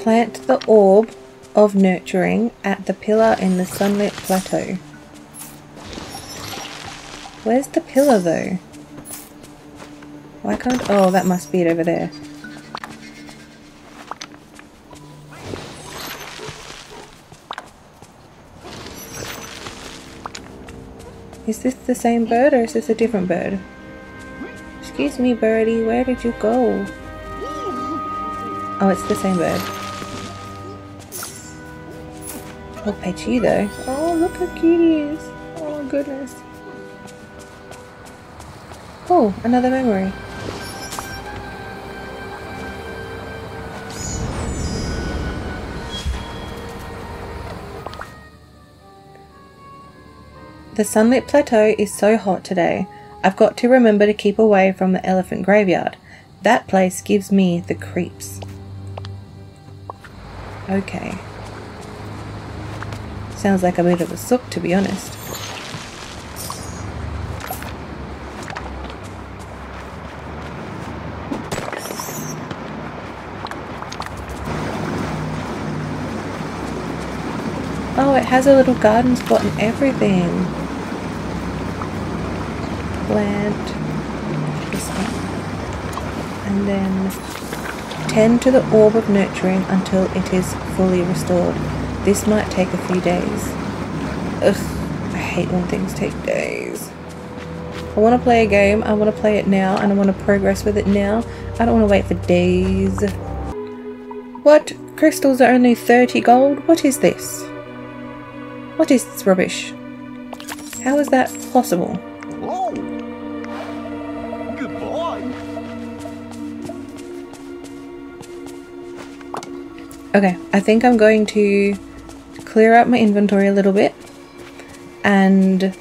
Plant the orb of nurturing at the pillar in the sunlit plateau. Where's the pillar though? Why can't- oh that must be it over there. Is this the same bird or is this a different bird? Excuse me birdie, where did you go? Oh, it's the same bird. Pet you though. Oh, look how cute he is. Oh my goodness. Oh, another memory. The sunlit plateau is so hot today. I've got to remember to keep away from the elephant graveyard. That place gives me the creeps. Okay. Sounds like a bit of a sook to be honest. Oh, it has a little garden spot and everything. Plant this one. And then tend to the orb of nurturing until it is fully restored. This might take a few days. Ugh, I hate when things take days. I want to play a game, I want to play it now, and I want to progress with it now. I don't want to wait for days. What? Crystals are only 30 gold? What is this? What is this rubbish? How is that possible? Whoa. Good boy. Okay, I think I'm going to clear out my inventory a little bit and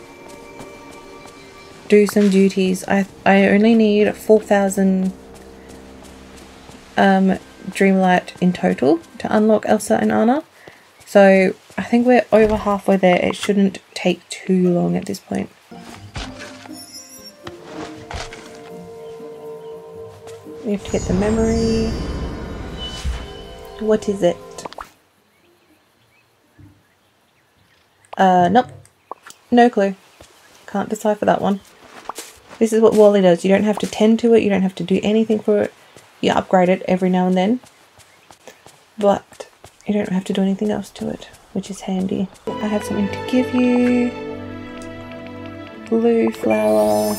do some duties. I I only need 4,000 um, Dreamlight in total to unlock Elsa and Anna. So I think we're over halfway there. It shouldn't take too long at this point. We have to get the memory. What is it? Uh, nope. No clue. Can't decipher that one. This is what WALL-E does. You don't have to tend to it. You don't have to do anything for it. You upgrade it every now and then. But you don't have to do anything else to it, which is handy. I have something to give you. Blue flower.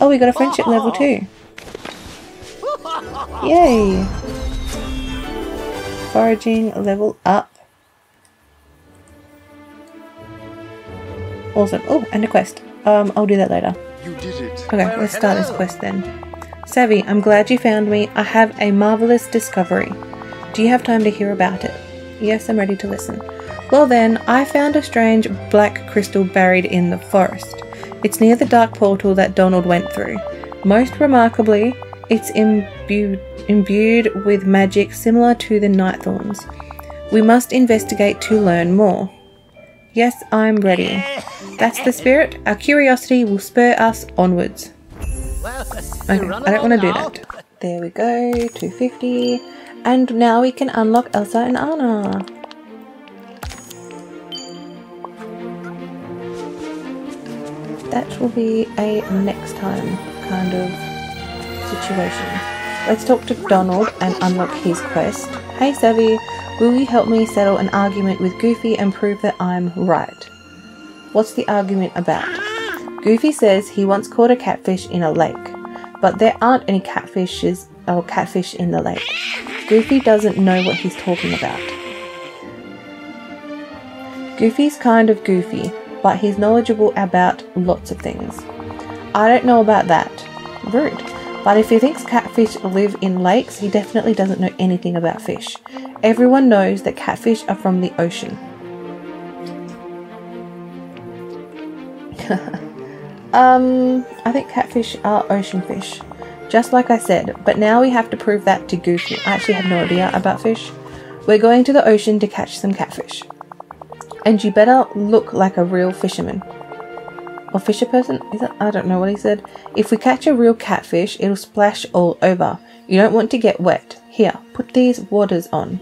Oh, we got a friendship level too. Yay! Foraging level up. Awesome. Oh, and a quest. Um, I'll do that later. You did it. Okay, let's start this quest then. Savvy, I'm glad you found me. I have a marvelous discovery. Do you have time to hear about it? Yes, I'm ready to listen. Well then, I found a strange black crystal buried in the forest. It's near the dark portal that Donald went through. Most remarkably, it's imbued, imbued with magic similar to the Nightthorns. We must investigate to learn more. Yes, I'm ready. That's the spirit. Our curiosity will spur us onwards. Okay, I don't want to do that. There we go, 250. And now we can unlock Elsa and Anna. That will be a next time kind of situation. Let's talk to Donald and unlock his quest. Hey Savvy, will you help me settle an argument with Goofy and prove that I'm right? What's the argument about? Goofy says he once caught a catfish in a lake, but there aren't any catfishes or catfish in the lake. Goofy doesn't know what he's talking about. Goofy's kind of goofy, but he's knowledgeable about lots of things. I don't know about that. Rude. But if he thinks catfish live in lakes, he definitely doesn't know anything about fish. Everyone knows that catfish are from the ocean. um, I think catfish are ocean fish. Just like I said, but now we have to prove that to Goofy. I actually have no idea about fish. We're going to the ocean to catch some catfish. And you better look like a real fisherman. or fisher person. Is that I don't know what he said. If we catch a real catfish, it'll splash all over. You don't want to get wet. Here, put these waters on.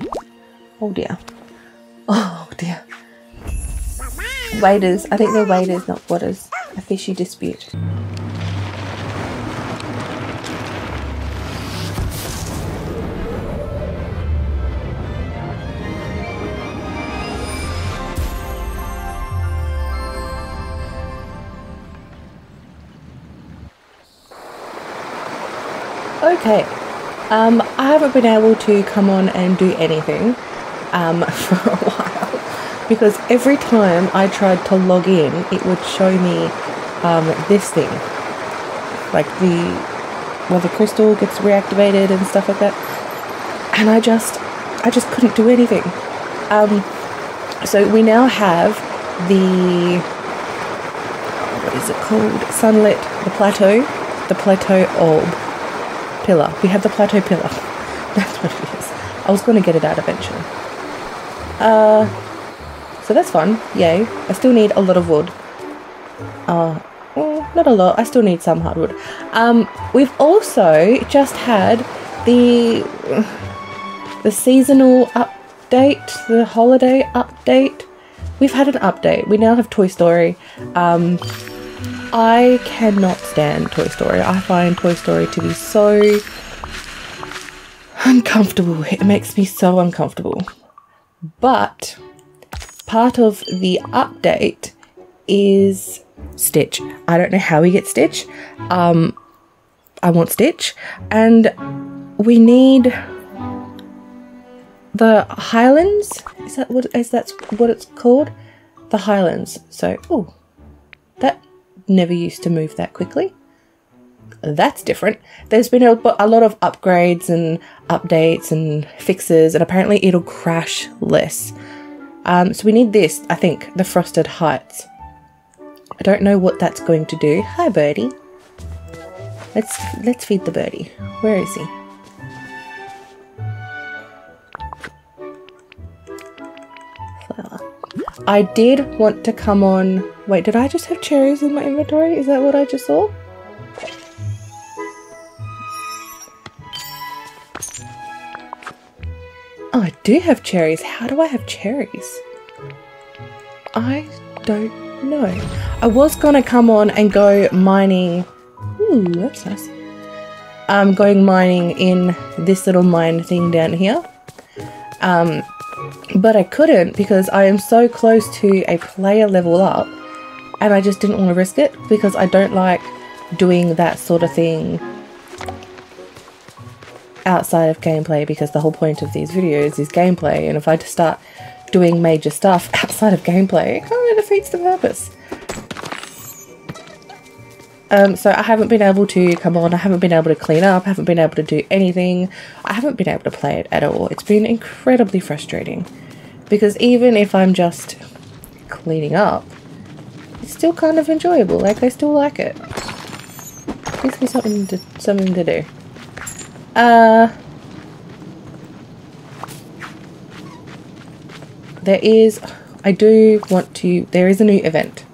Oh dear. Oh dear. Waders. I think they're waders, not waters. A fishy dispute. Okay. Um, I haven't been able to come on and do anything um, for a while because every time I tried to log in, it would show me um, this thing, like the well, the crystal gets reactivated and stuff like that, and I just, I just couldn't do anything. Um, so we now have the what is it called? Sunlit, the plateau, the plateau orb pillar. We have the plateau pillar. That's what it is. I was going to get it out eventually. Uh, so that's fun. Yay. I still need a lot of wood. Uh, well, not a lot. I still need some hardwood. Um, we've also just had the the seasonal update, the holiday update. We've had an update. We now have Toy Story. Um, I cannot stand Toy Story. I find Toy Story to be so uncomfortable. It makes me so uncomfortable. But part of the update is Stitch. I don't know how we get Stitch. Um, I want Stitch, and we need the Highlands. Is that what is that what it's called? The Highlands. So, oh, that never used to move that quickly. That's different. There's been a, a lot of upgrades and updates and fixes, and apparently it'll crash less. Um, so we need this, I think, the Frosted Heights. I don't know what that's going to do. Hi, birdie. Let's let's feed the birdie. Where is he? I did want to come on. Wait, did I just have cherries in my inventory? Is that what I just saw? Oh, I do have cherries. How do I have cherries? I don't know. I was gonna come on and go mining. Ooh, that's nice. I'm going mining in this little mine thing down here. Um, but I couldn't because I am so close to a player level up and I just didn't want to risk it because I don't like doing that sort of thing outside of gameplay because the whole point of these videos is gameplay and if I just start doing major stuff outside of gameplay it kind of defeats the purpose. Um, so I haven't been able to come on, I haven't been able to clean up, I haven't been able to do anything. I haven't been able to play it at all. It's been incredibly frustrating. Because even if I'm just cleaning up, it's still kind of enjoyable. Like I still like it. Gives me something to something to do. Uh there is I do want to there is a new event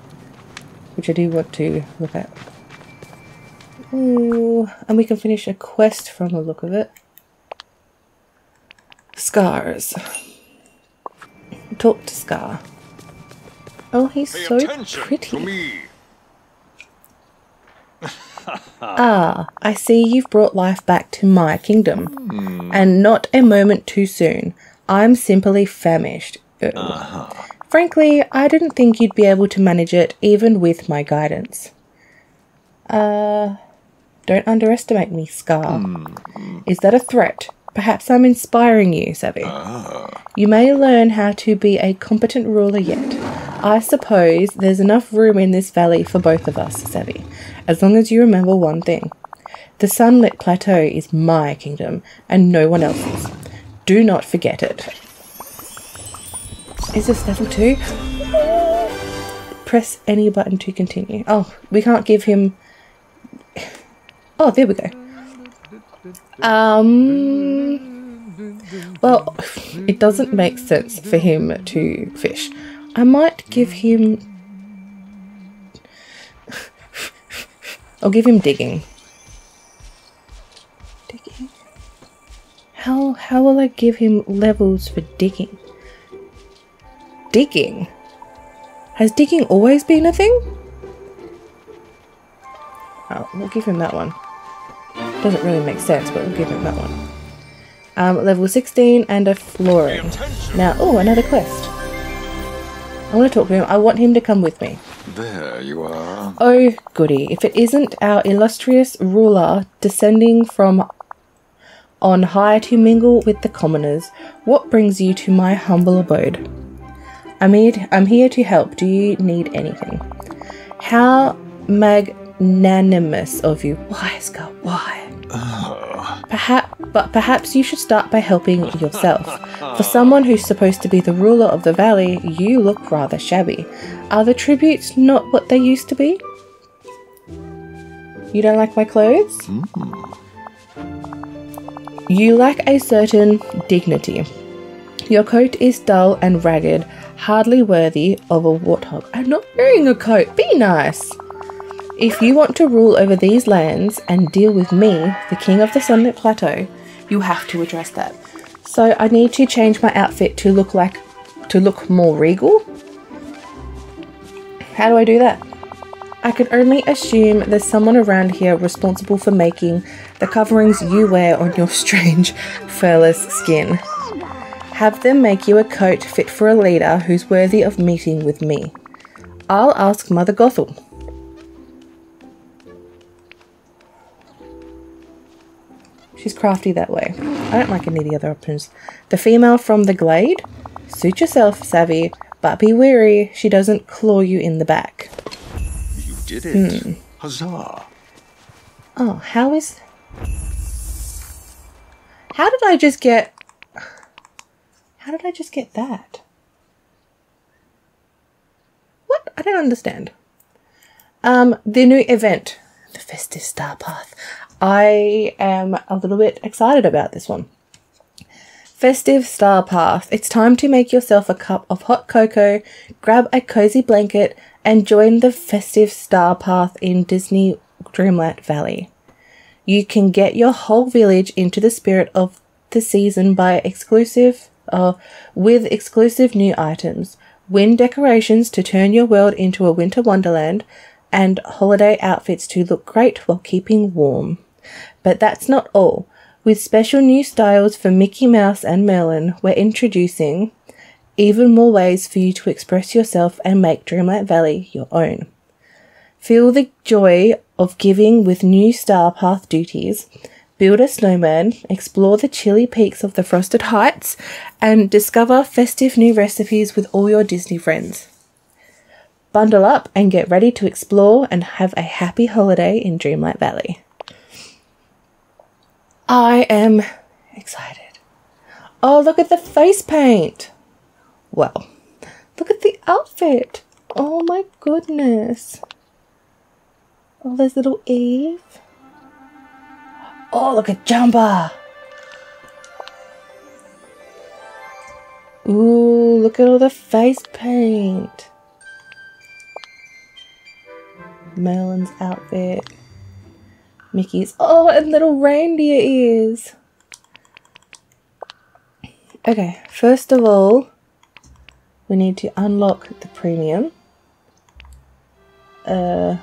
which I do want to look at. Ooh, and we can finish a quest from the look of it. Scars. Talk to Scar. Oh, he's Pay so pretty. Ah, I see you've brought life back to my kingdom. And not a moment too soon. I'm simply famished. Ugh. Frankly, I didn't think you'd be able to manage it even with my guidance. Uh, don't underestimate me, Scar. Is that a threat? Perhaps I'm inspiring you, Savvy. You may learn how to be a competent ruler yet. I suppose there's enough room in this valley for both of us, Savvy, as long as you remember one thing. The sunlit plateau is my kingdom, and no one else's. Do not forget it. Is this level 2? Press any button to continue. Oh, we can't give him... Oh, there we go. Um... Well, it doesn't make sense for him to fish. I might give him... I'll give him digging. Digging. How how will I give him levels for digging? Digging. Has digging always been a thing? Oh, we'll give him that one. Doesn't really make sense, but we'll give him that one. Um, level 16 and a flooring. Now, oh, another quest. I want to talk to him. I want him to come with me. There you are. Oh, goody. If it isn't our illustrious ruler descending from on high to mingle with the commoners, what brings you to my humble abode? I'm here, I'm here to help. Do you need anything? How magnanimous of you. Why, Scar? Why? Perhaps, but perhaps you should start by helping yourself. For someone who's supposed to be the ruler of the valley, you look rather shabby. Are the tributes not what they used to be? You don't like my clothes? Mm. You lack a certain dignity. Your coat is dull and ragged, hardly worthy of a warthog. I'm not wearing a coat. Be nice. If you want to rule over these lands and deal with me, the king of the Sunlit Plateau, you have to address that. So I need to change my outfit to look like to look more regal. How do I do that? I can only assume there's someone around here responsible for making the coverings you wear on your strange, furless skin. Have them make you a coat fit for a leader who's worthy of meeting with me. I'll ask Mother Gothel. She's crafty that way. I don't like any of the other options. The female from the glade? Suit yourself, Savvy, but be wary she doesn't claw you in the back. You did it. Hmm. Huzzah. Oh, how is. How did I just get. How did I just get that? What? I don't understand. Um, the new event, the Festive Star Path. I am a little bit excited about this one. Festive Star Path. It's time to make yourself a cup of hot cocoa, grab a cozy blanket, and join the Festive Star Path in Disney Dreamlight Valley. You can get your whole village into the spirit of the season by exclusive uh, with exclusive new items. Win decorations to turn your world into a winter wonderland and holiday outfits to look great while keeping warm. But that's not all. With special new styles for Mickey Mouse and Merlin, we're introducing even more ways for you to express yourself and make Dreamlight Valley your own. Feel the joy of giving with new Star Path duties. Build a snowman, explore the chilly peaks of the Frosted Heights, and discover festive new recipes with all your Disney friends. Bundle up and get ready to explore and have a happy holiday in Dreamlight Valley. I am excited. Oh, look at the face paint. Well, look at the outfit. Oh my goodness. Oh, there's little Eve. Oh, look at Jumba. Ooh, look at all the face paint. Merlin's outfit. Mickey's. Oh, and little reindeer ears. Okay, first of all, we need to unlock the premium. Uh,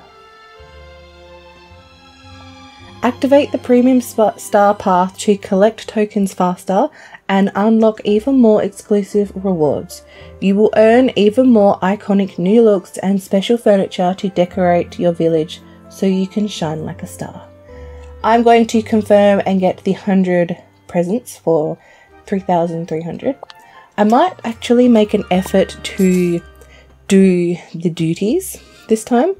activate the premium star path to collect tokens faster and unlock even more exclusive rewards. You will earn even more iconic new looks and special furniture to decorate your village so you can shine like a star. I'm going to confirm and get the 100 presents for 3,300. I might actually make an effort to do the duties this time.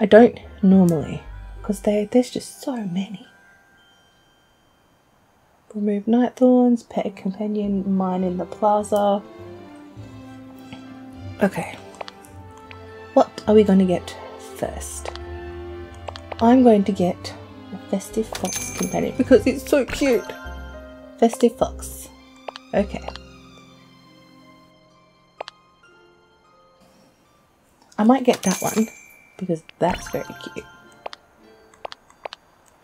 I don't normally, because there's just so many. Remove night thorns, pet companion, mine in the plaza. Okay. What are we going to get first? I'm going to get festive fox companion because it's so cute. Festive fox. Okay. I might get that one because that's very cute.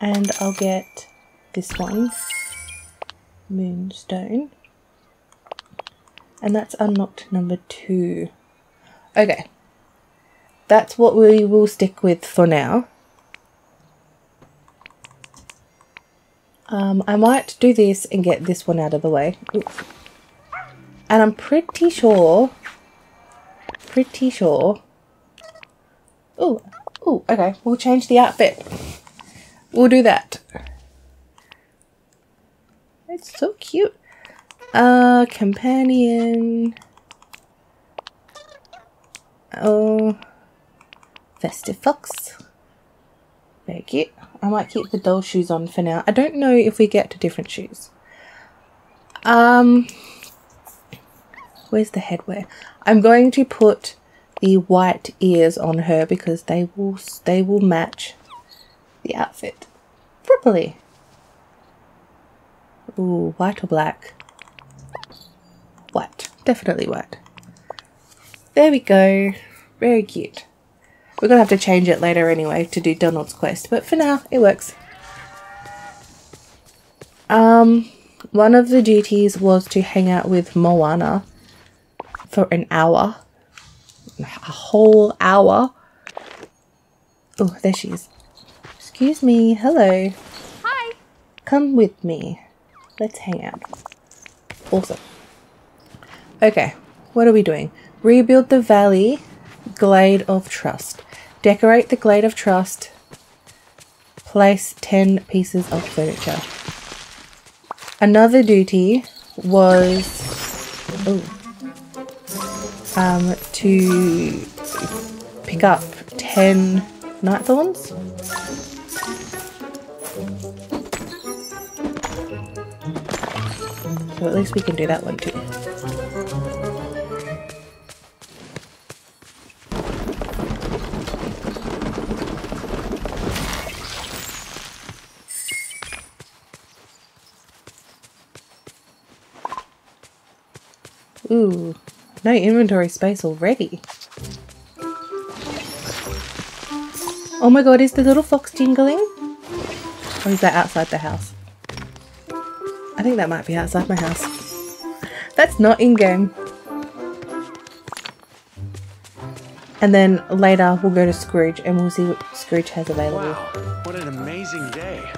And I'll get this one, Moonstone. And that's unlocked number two. Okay. That's what we will stick with for now. Um, I might do this and get this one out of the way. Oops. And I'm pretty sure, pretty sure. Oh, oh, okay. We'll change the outfit. We'll do that. It's so cute. Uh, companion. Oh, festive fox. Cute. I might keep the doll shoes on for now. I don't know if we get to different shoes. Um, where's the headwear? I'm going to put the white ears on her because they will they will match the outfit properly. Ooh, white or black? White, definitely white. There we go. Very cute. We're going to have to change it later anyway to do Donald's quest, but for now, it works. Um, one of the duties was to hang out with Moana for an hour. A whole hour. Oh, there she is. Excuse me. Hello. Hi. Come with me. Let's hang out. Awesome. Okay, what are we doing? Rebuild the valley glade of trust. Decorate the Glade of Trust. Place 10 pieces of furniture. Another duty was oh, um, to pick up 10 night thorns. So at least we can do that one too. Ooh, no inventory space already. Oh my god, is the little fox jingling? Or is that outside the house? I think that might be outside my house. That's not in-game. And then later we'll go to Scrooge and we'll see what Scrooge has available. Wow, what an amazing day.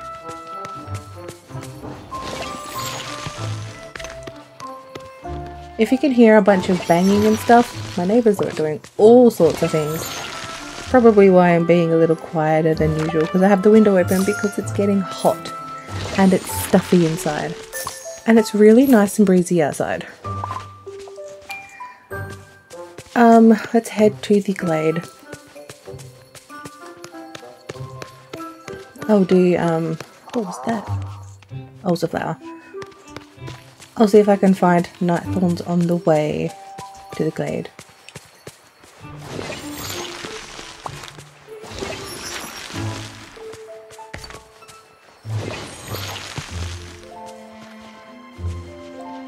If you can hear a bunch of banging and stuff, my neighbours are doing all sorts of things. Probably why I'm being a little quieter than usual because I have the window open because it's getting hot and it's stuffy inside. And it's really nice and breezy outside. Um, let's head to the glade. I'll do, um, what was that? Oh, it's a flower. I'll see if I can find night thorns on the way to the glade.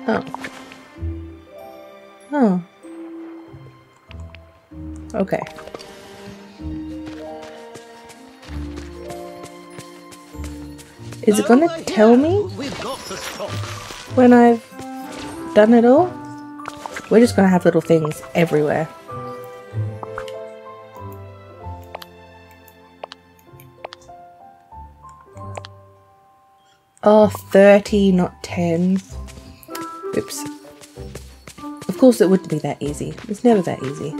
Oh. Oh. Okay. Is it gonna oh tell me when I've done it all? We're just gonna have little things everywhere. Oh, 30, not 10. Oops. Of course it wouldn't be that easy. It's never that easy.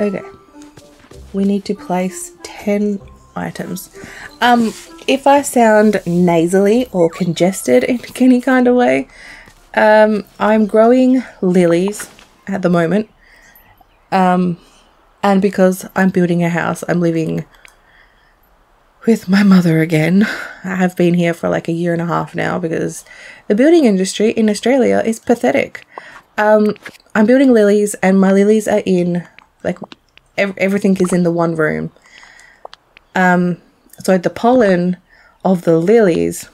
Okay. We need to place 10 items. Um, if I sound nasally or congested in any kind of way, um, I'm growing lilies at the moment. Um, and because I'm building a house, I'm living with my mother again. I have been here for like a year and a half now because the building industry in Australia is pathetic. Um, I'm building lilies, and my lilies are in like ev- everything is in the one room. Um, so the pollen of the lilies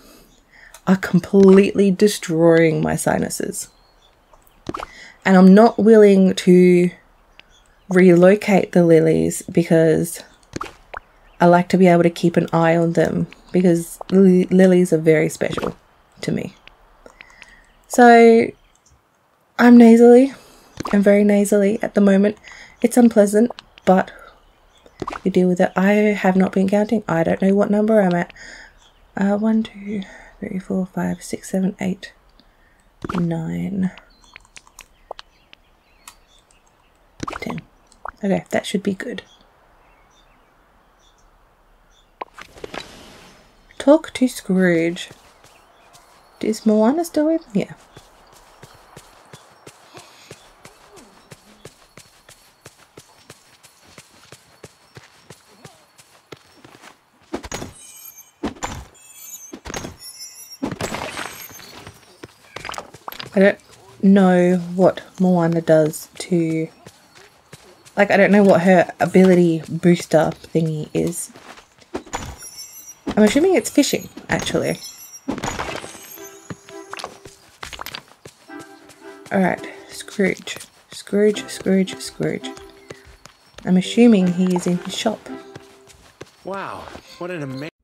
are completely destroying my sinuses. And I'm not willing to relocate the lilies because I like to be able to keep an eye on them because li- lilies are very special to me. So I'm nasally. I'm very nasally at the moment. It's unpleasant, but you deal with it. I have not been counting. I don't know what number I'm at. Uh, one, two, three, four, five, six, seven, eight, nine, ten. Okay, that should be good. Talk to Scrooge. Is Moana still with? Yeah. I don't know what Moana does to. Like, I don't know what her ability booster thingy is. I'm assuming it's fishing, actually. Alright, Scrooge. Scrooge, Scrooge, Scrooge. I'm assuming he is in his shop. Wow, what an amazing